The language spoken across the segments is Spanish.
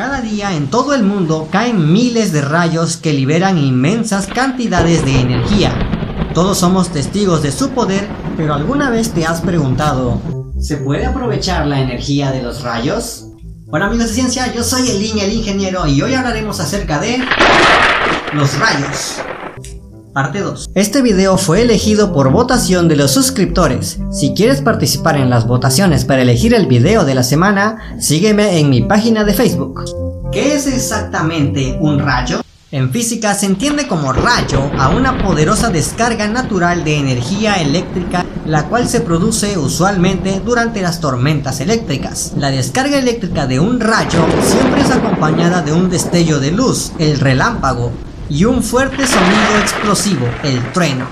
Cada día en todo el mundo caen miles de rayos que liberan inmensas cantidades de energía. Todos somos testigos de su poder, pero ¿alguna vez te has preguntado, ¿se puede aprovechar la energía de los rayos? Bueno amigos de ciencia, yo soy Elin, el ingeniero, y hoy hablaremos acerca de los rayos. Parte 2. Este video fue elegido por votación de los suscriptores. Si quieres participar en las votaciones para elegir el video de la semana, sígueme en mi página de Facebook. ¿Qué es exactamente un rayo? En física se entiende como rayo a una poderosa descarga natural de energía eléctrica la cual se produce usualmente durante las tormentas eléctricas. La descarga eléctrica de un rayo siempre es acompañada de un destello de luz, el relámpago, y un fuerte sonido explosivo, el trueno.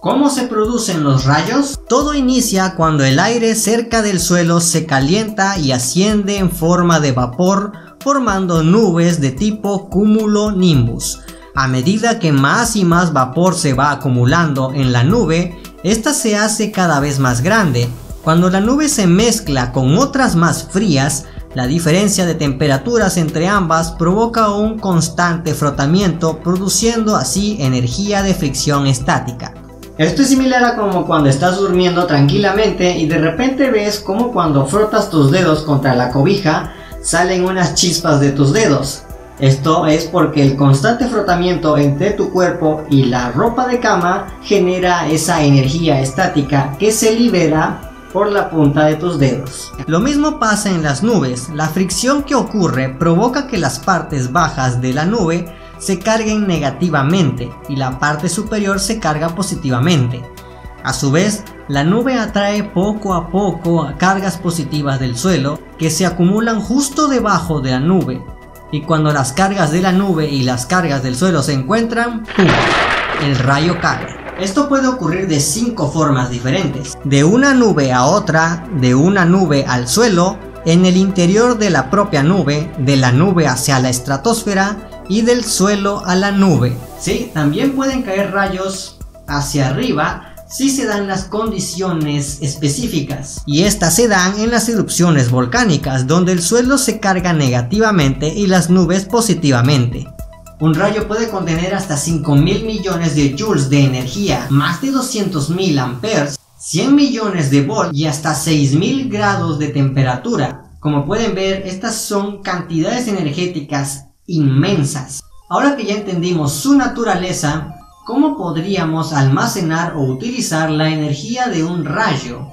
¿Cómo se producen los rayos? Todo inicia cuando el aire cerca del suelo se calienta y asciende en forma de vapor formando nubes de tipo cúmulo nimbus. A medida que más y más vapor se va acumulando en la nube, esta se hace cada vez más grande. Cuando la nube se mezcla con otras más frías, la diferencia de temperaturas entre ambas provoca un constante frotamiento produciendo así energía de fricción estática. Esto es similar a como cuando estás durmiendo tranquilamente y de repente ves como cuando frotas tus dedos contra la cobija salen unas chispas de tus dedos. Esto es porque el constante frotamiento entre tu cuerpo y la ropa de cama genera esa energía estática que se libera por la punta de tus dedos. Lo mismo pasa en las nubes, la fricción que ocurre provoca que las partes bajas de la nube se carguen negativamente y la parte superior se carga positivamente. A su vez, la nube atrae poco a poco cargas positivas del suelo que se acumulan justo debajo de la nube. Y cuando las cargas de la nube y las cargas del suelo se encuentran, ¡pum! El rayo cae. Esto puede ocurrir de cinco formas diferentes. De una nube a otra, de una nube al suelo, en el interior de la propia nube, de la nube hacia la estratosfera y del suelo a la nube. Sí, también pueden caer rayos hacia arriba si se dan las condiciones específicas. Y estas se dan en las erupciones volcánicas, donde el suelo se carga negativamente y las nubes positivamente. Un rayo puede contener hasta 5 mil millones de joules de energía, más de 200 mil amperes, 100 millones de volts y hasta 6000 grados de temperatura. Como pueden ver, estas son cantidades energéticas inmensas. Ahora que ya entendimos su naturaleza, ¿cómo podríamos almacenar o utilizar la energía de un rayo?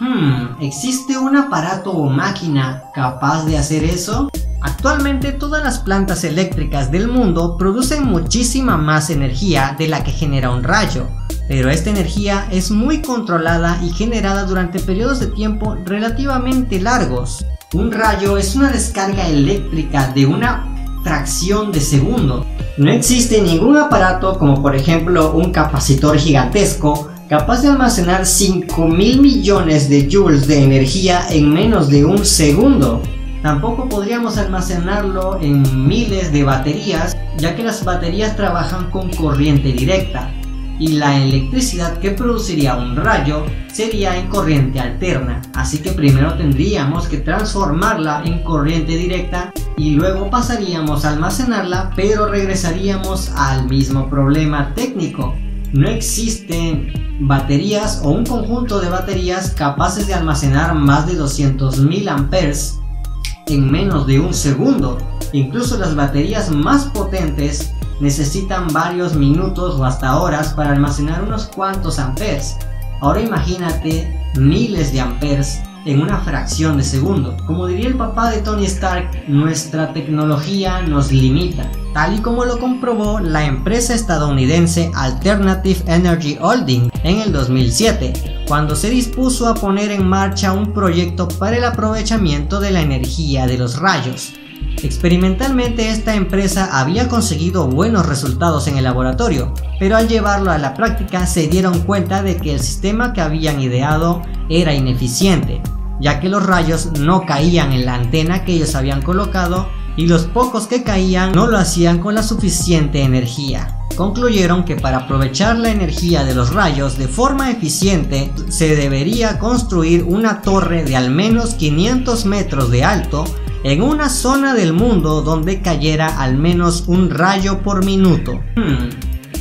Hmm, ¿existe un aparato o máquina capaz de hacer eso? Actualmente todas las plantas eléctricas del mundo producen muchísima más energía de la que genera un rayo, pero esta energía es muy controlada y generada durante periodos de tiempo relativamente largos. Un rayo es una descarga eléctrica de una fracción de segundo. No existe ningún aparato como por ejemplo un capacitor gigantesco capaz de almacenar 5 mil millones de joules de energía en menos de un segundo. Tampoco podríamos almacenarlo en miles de baterías, ya que las baterías trabajan con corriente directa y la electricidad que produciría un rayo sería en corriente alterna, así que primero tendríamos que transformarla en corriente directa y luego pasaríamos a almacenarla, pero regresaríamos al mismo problema técnico. No existen baterías o un conjunto de baterías capaces de almacenar más de 200.000 amperes en menos de un segundo. Incluso las baterías más potentes necesitan varios minutos o hasta horas para almacenar unos cuantos amperes. Ahora imagínate miles de amperes en una fracción de segundo. Como diría el papá de Tony Stark, nuestra tecnología nos limita, tal y como lo comprobó la empresa estadounidense Alternative Energy Holding en el 2007, cuando se dispuso a poner en marcha un proyecto para el aprovechamiento de la energía de los rayos. Experimentalmente esta empresa había conseguido buenos resultados en el laboratorio, pero al llevarlo a la práctica se dieron cuenta de que el sistema que habían ideado era ineficiente, ya que los rayos no caían en la antena que ellos habían colocado y los pocos que caían no lo hacían con la suficiente energía. Concluyeron que para aprovechar la energía de los rayos de forma eficiente se debería construir una torre de al menos 500 metros de alto en una zona del mundo donde cayera al menos un rayo por minuto. Hmm,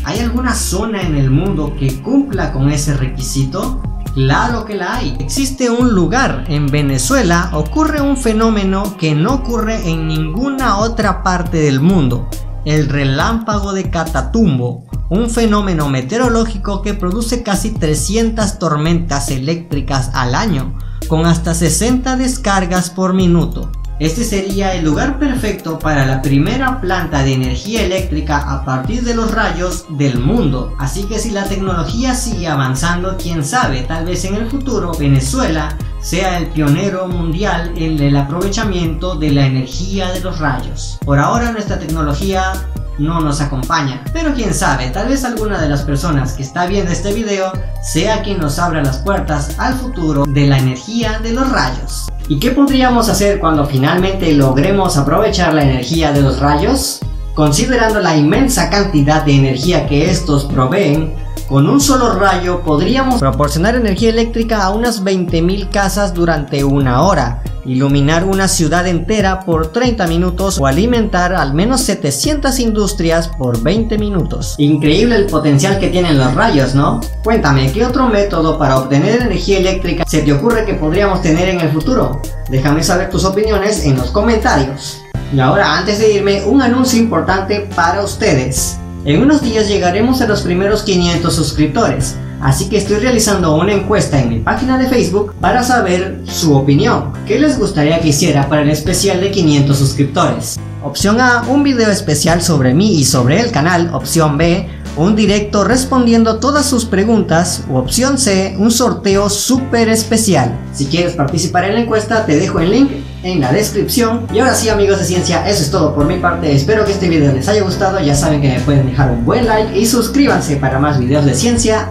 ¿Hay alguna zona en el mundo que cumpla con ese requisito? Claro que la hay. Existe un lugar en Venezuela, ocurre un fenómeno que no ocurre en ninguna otra parte del mundo, el relámpago de Catatumbo, un fenómeno meteorológico que produce casi 300 tormentas eléctricas al año, con hasta 60 descargas por minuto. Este sería el lugar perfecto para la primera planta de energía eléctrica a partir de los rayos del mundo. Así que si la tecnología sigue avanzando, quién sabe, tal vez en el futuro Venezuela sea el pionero mundial en el aprovechamiento de la energía de los rayos. Por ahora nuestra tecnología no nos acompaña. Pero quién sabe, tal vez alguna de las personas que está viendo este video sea quien nos abra las puertas al futuro de la energía de los rayos. ¿Y qué podríamos hacer cuando finalmente logremos aprovechar la energía de los rayos? Considerando la inmensa cantidad de energía que estos proveen, con un solo rayo podríamos proporcionar energía eléctrica a unas 20.000 casas durante una hora, iluminar una ciudad entera por 30 minutos o alimentar al menos 700 industrias por 20 minutos. Increíble el potencial que tienen los rayos, ¿no? Cuéntame, ¿qué otro método para obtener energía eléctrica se te ocurre que podríamos tener en el futuro? Déjame saber tus opiniones en los comentarios. Y ahora, antes de irme, un anuncio importante para ustedes. En unos días llegaremos a los primeros 500 suscriptores, así que estoy realizando una encuesta en mi página de Facebook para saber su opinión. ¿Qué les gustaría que hiciera para el especial de 500 suscriptores? Opción A, un video especial sobre mí y sobre el canal. Opción B, un directo respondiendo todas sus preguntas. O opción C, un sorteo súper especial. Si quieres participar en la encuesta, te dejo el link en la descripción. Y ahora sí amigos de ciencia, eso es todo por mi parte. Espero que este video les haya gustado. Ya saben que me pueden dejar un buen like y suscríbanse para más videos de ciencia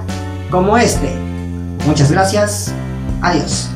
como este. Muchas gracias. Adiós.